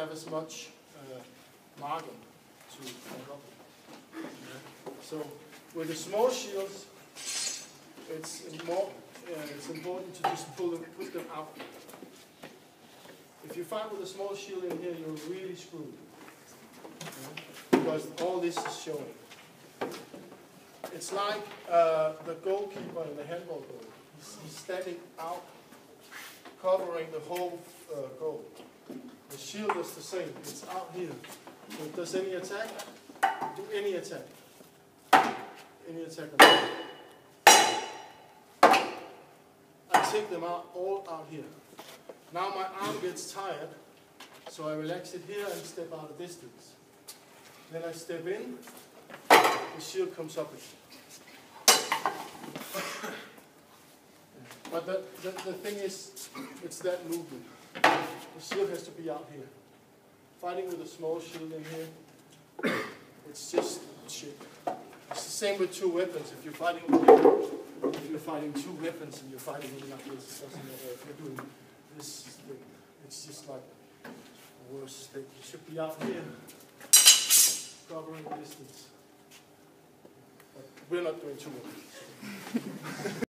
have as much uh, margin to. Yeah. So with the small shields, it's more uh, it's important to just pull them, put them out. If you find with a small shield in here, you're really screwed. Because all this is showing. It's like uh, the goalkeeper in the handball goal. He's, he's standing out, covering the whole uh, goal. Shield is the same. It's out here. So it does any attack, do any attack. Any attack. At all. I take them out all out here. Now my arm gets tired, so I relax it here and step out a distance. Then I step in, the shield comes up again. But the, the, the thing is, it's that movement. The shield has to be out here. Fighting with a small shield in here, it's just shit. It's the same with two weapons. If you're fighting with, if you're fighting two weapons and you're fighting with like this, it doesn't matter if you're doing this thing. It's just like the worst thing. You should be out here, covering distance. But we're not doing two weapons.